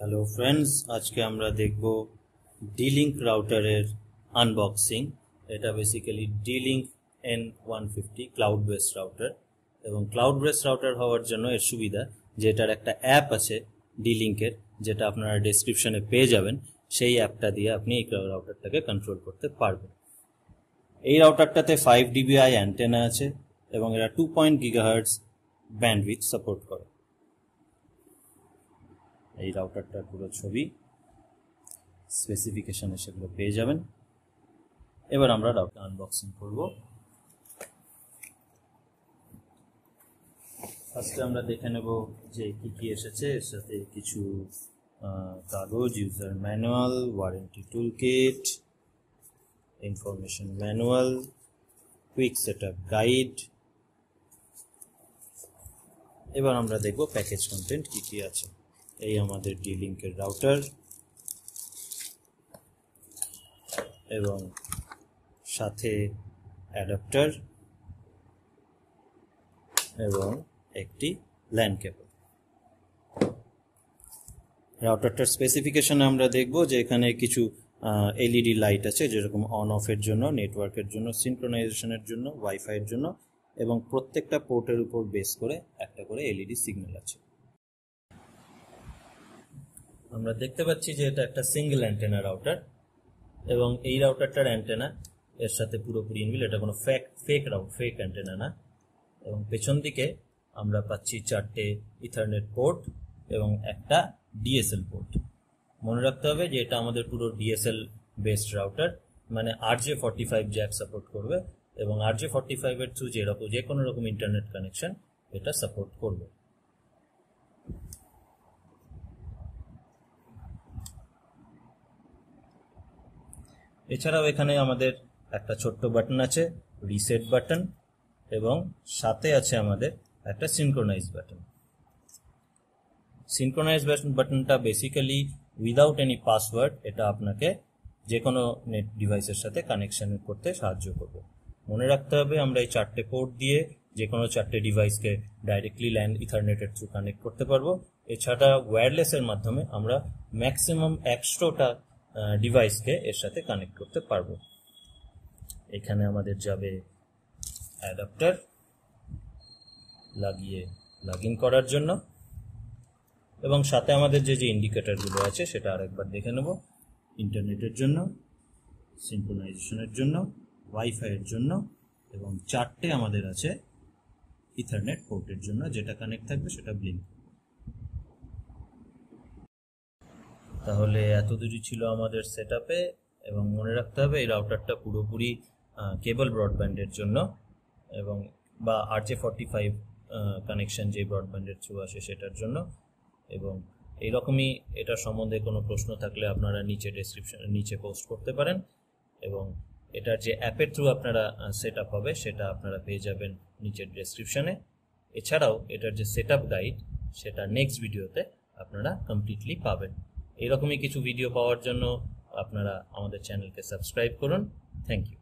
Hello friends আজকে আমরা দেখব ডিলিঙ্ক রাউটারের আনবক্সিং এটা basically D Link N one fifty cloud base router এবং ক্লাউড বেস রাউটার হওয়ার জন্য এর সুবিধা, যে এটার একটা অ্যাপ আছে ডিলিঙ্কের যেটা আপনারা ডেসক্রিপশনে পেয়ে যাবেন, সেই অ্যাপটা দিয়ে আপনি এই রাউটারটাকে কন্ট্রোল করতে পারবেন। এই রাউটারটাতে ফাইভ ডিবিআই অ্যান্টেনা আছে এবং এরা two point gigahertz bandwidth support করে। এই রাউটারটার পুরো ছবি স্পেসিফিকেশনে সেগুলো পেয়ে যাবেন। এবার আমরা রাউটার আনবক্সিং করব। ফার্স্টে আমরা দেখে নেব যে কি কি এসেছে। এর সাথে কিছু কাগজ user manual warranty tool kit information manual quick set guide এবার আমরা দেখব প্যাকেজ কন্টেন্ট কি কি আছে। এই আমাদের ডি লিঙ্কের রাউটার এবং সাথে অ্যাডাপ্টার এবং একটি ল্যান্ড কেবল রাউটারটার স্পেসিফিকেশনে আমরা দেখব যে এখানে কিছু এলইডি লাইট আছে যেরকম অন অফের জন্য নেটওয়ার্কের জন্য সিনক্রোনাইজেশনের জন্য ওয়াইফাইয়ের জন্য এবং প্রত্যেকটা পোর্টের উপর বেস করে একটা করে এলইডি সিগন্যাল আছে। আমরা দেখতে পাচ্ছি যে এটা একটা সিঙ্গেল অ্যান্টেনা রাউটার এবং এই রাউটারটার অ্যান্টেনা এর সাথে পুরোপুরি ইনবিল এটা কোনো fake fake route fake antenna না। এবং পেছন দিকে আমরা পাচ্ছি চারটে ইথারনেট পোর্ট এবং একটা ডিএসএল পোর্ট মনে রাখতে হবে যে এটা আমাদের পুরো ডিএসএল বেসড রাউটার মানে R J forty five jack support করবে এবং আর জে ফর্টি ফাইভের থ্রু যেরকম যে কোনো রকম ইন্টারনেট কানেকশন এটা সাপোর্ট করবে। এছাড়াও এখানে আমাদের একটা ছোট্ট বাটন আছে রিসেট বাটন এবং সাথে আছে আমাদের একটা সিনক্রোনাইজ বাটন সিনক্রোনাইজ বাটনটা বেসিক্যালি উইদাউট এনি পাসওয়ার্ড এটা আপনাকে যে কোনো নেট ডিভাইসের সাথে কানেকশন করতে সাহায্য করবে। মনে রাখতে হবে, আমরা এই চারটে পোর্ট দিয়ে যে কোনো চারটে ডিভাইসকে ডাইরেক্টলি ল্যান্ড ইথারনেটের থ্রু কানেক্ট করতে পারব। এছাড়া ওয়্যারলেসের মাধ্যমে আমরা ম্যাক্সিমাম একশোটা ডিভাইসকে এর সাথে কানেক্ট করতে পারব। এখানে আমাদের যাবে অ্যাডাপ্টার লাগিয়ে লগ করার জন্য। এবং সাথে আমাদের যে যে ইন্ডিকেটরগুলো আছে, সেটা আরেকবার দেখে নেব। ইন্টারনেটের জন্য সিনক্রোনাইজেশনের জন্য ওয়াইফাইয়ের জন্য, এবং চারটে আমাদের আছে ইথারনেট পোর্টের জন্য, যেটা কানেক্ট থাকবে সেটা ব্লিঙ্ক তাহলে এত দূরই ছিল আমাদের সেট এবং মনে রাখতে হবে এই রাউটারটা পুরোপুরি কেবল ব্রডব্যান্ডের জন্য এবং, বা R J forty five connection যে ব্রডব্যান্ডের থ্রু আসে সেটার জন্য এবং এইরকমই এটার সম্বন্ধে কোনো প্রশ্ন থাকলে আপনারা নিচে ডেসক্রিপশন নিচে পোস্ট করতে পারেন এবং এটার যে অ্যাপের থ্রু আপনারা সেট আপ হবে সেটা আপনারা পেয়ে যাবেন নিচের ডেসক্রিপশানে এছাড়াও এটার যে সেট আপ গাইড সেটা নেক্সট ভিডিওতে আপনারা কমপ্লিটলি পাবেন। এরকমই কিছু ভিডিও পাওয়ার জন্য আপনারা আমাদের চ্যানেলকে সাবস্ক্রাইব করুন। Thank you